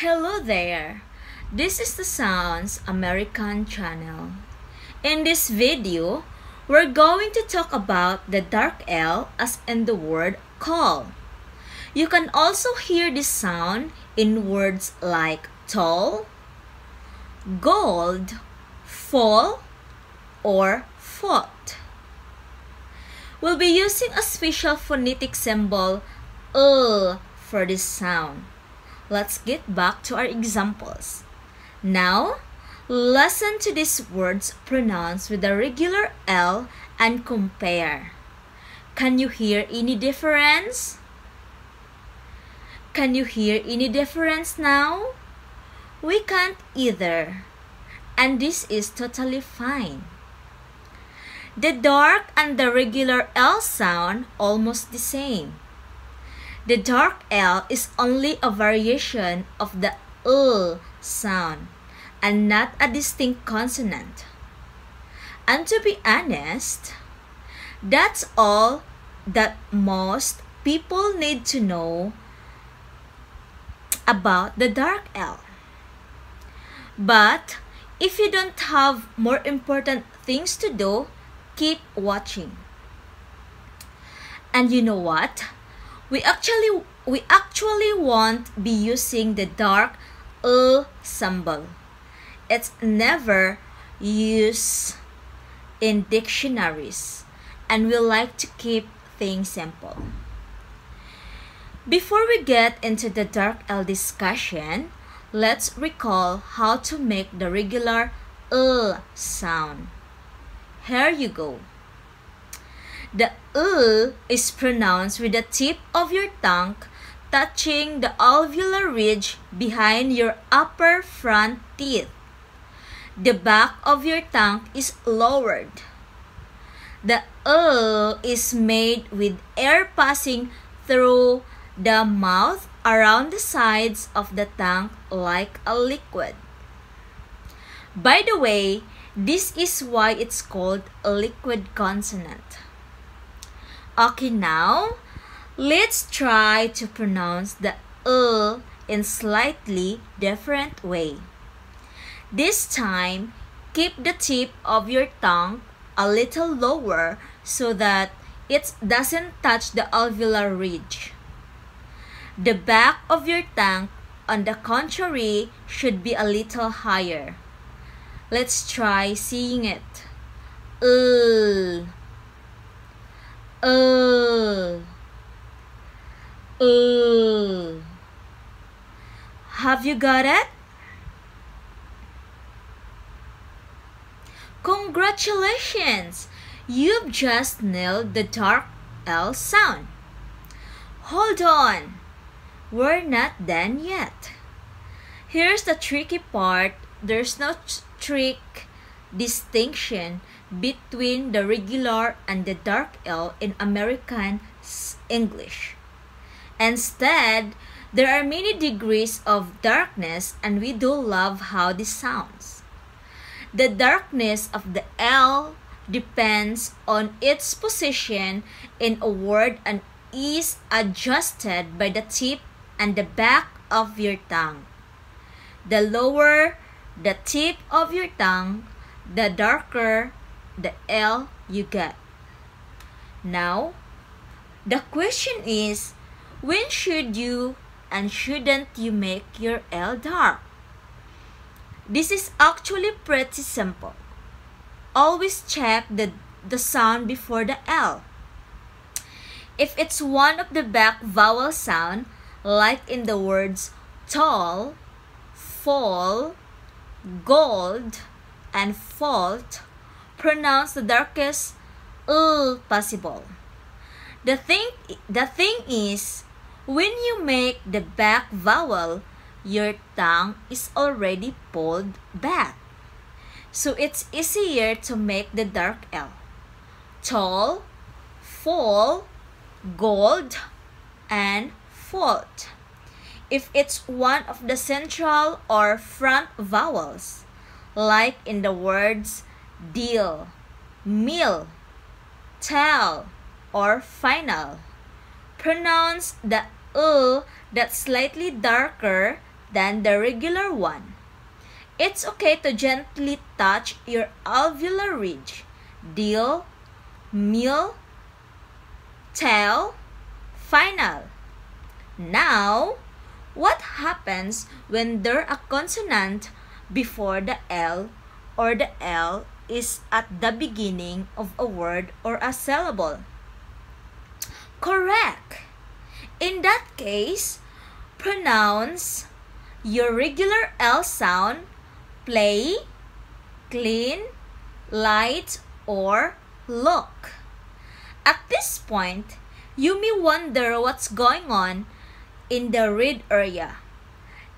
Hello there. This is the Sounds American channel. In this video, we're going to talk about the dark L as in the word call. You can also hear this sound in words like tall, gold, fall, or fought. We'll be using a special phonetic symbol L for this sound. Let's get back to our examples. Now, listen to these words pronounced with a regular L and compare. Can you hear any difference? Can you hear any difference now? We can't either. And this is totally fine. The dark and the regular L sound almost the same. The dark L is only a variation of the L sound and not a distinct consonant. And to be honest, that's all that most people need to know about the dark L. But if you don't have more important things to do, keep watching. And you know what? We actually we actually won't be using the dark L symbol. It's never used in dictionaries and we like to keep things simple. Before we get into the dark L discussion, let's recall how to make the regular L sound. Here you go. The L is pronounced with the tip of your tongue touching the alveolar ridge behind your upper front teeth. The back of your tongue is lowered. The L is made with air passing through the mouth around the sides of the tongue like a liquid. By the way, this is why it's called a liquid consonant. Okay, now let's try to pronounce the L in slightly different way. This time, keep the tip of your tongue a little lower so that it doesn't touch the alveolar ridge. The back of your tongue, on the contrary, should be a little higher. Let's try seeing it. Uh, uh, uh. Have you got it? Congratulations! You've just nailed the dark L sound. Hold on! We're not done yet. Here's the tricky part. There's no trick distinction between the regular and the dark L in American English. Instead, there are many degrees of darkness and we do love how this sounds. The darkness of the L depends on its position in a word and is adjusted by the tip and the back of your tongue. The lower the tip of your tongue, the darker the L you get. Now, the question is, when should you and shouldn't you make your L dark? This is actually pretty simple. Always check the, the sound before the L. If it's one of the back vowel sound, like in the words tall, fall, gold, and fault, pronounce the darkest L possible. The thing, the thing is, when you make the back vowel your tongue is already pulled back. So it's easier to make the dark L. Tall, fall, gold, and fault. If it's one of the central or front vowels, like in the words deal, meal, tell, or final, pronounce the U that's slightly darker than the regular one. It's okay to gently touch your alveolar ridge, deal, meal, tell, final. Now, what happens when there a consonant before the L or the L is at the beginning of a word or a syllable? Correct. In that case, pronounce your regular L sound play, clean, light, or look. At this point, you may wonder what's going on in the red area.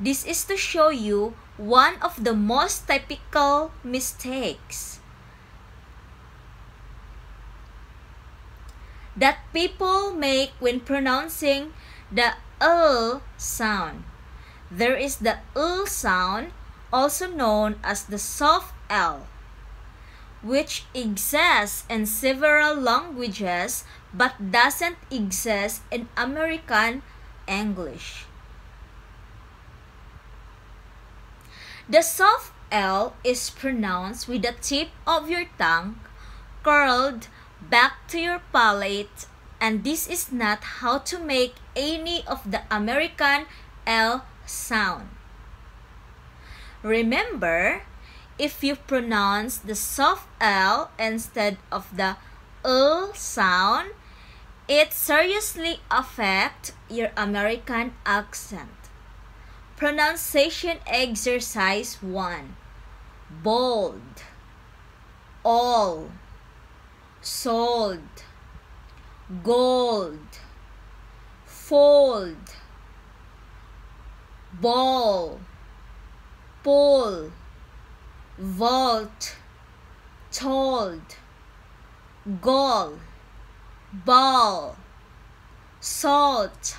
This is to show you one of the most typical mistakes that people make when pronouncing the L sound. There is the L sound, also known as the soft L, which exists in several languages but doesn't exist in American English. The soft L is pronounced with the tip of your tongue curled back to your palate and this is not how to make any of the American L sound. Remember, if you pronounce the soft L instead of the L sound, it seriously affects your American accent. Pronunciation exercise 1 Bold, all, sold, gold, fold, ball, pull, vault, told, gall, ball, salt,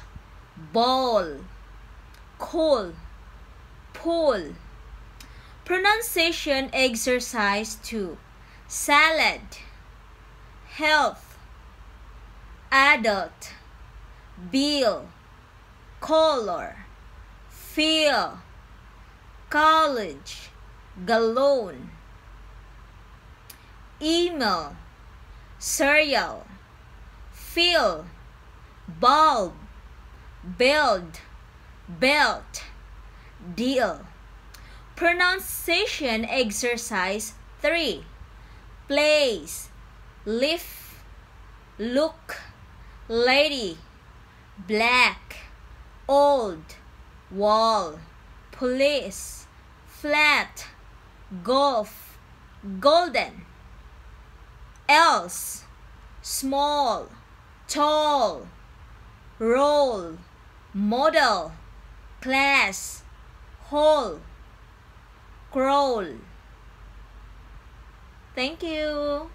ball, coal, pull. Pronunciation exercise 2. Salad, health, adult, bill, color, feel, college, galone, email, cereal, fill, bulb, build, belt, deal. Pronunciation exercise 3. Place, lift, look, lady, black, old, wall, police, flat, golf, golden, else, small, tall, roll, model, class, whole, crawl. Thank you.